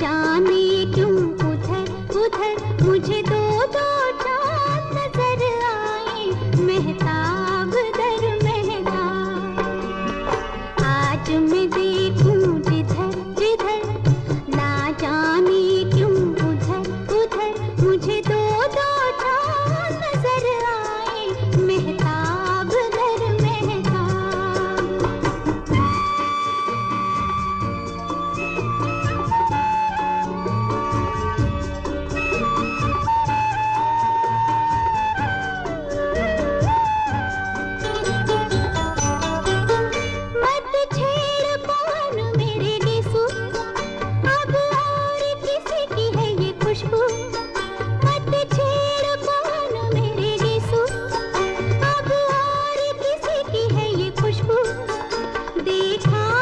जाने क्यों उधर उधर मुझे दो मीठा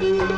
Thank you.